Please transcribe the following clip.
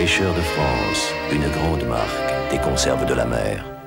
Pêcheurs de France, une grande marque des conserves de la mer.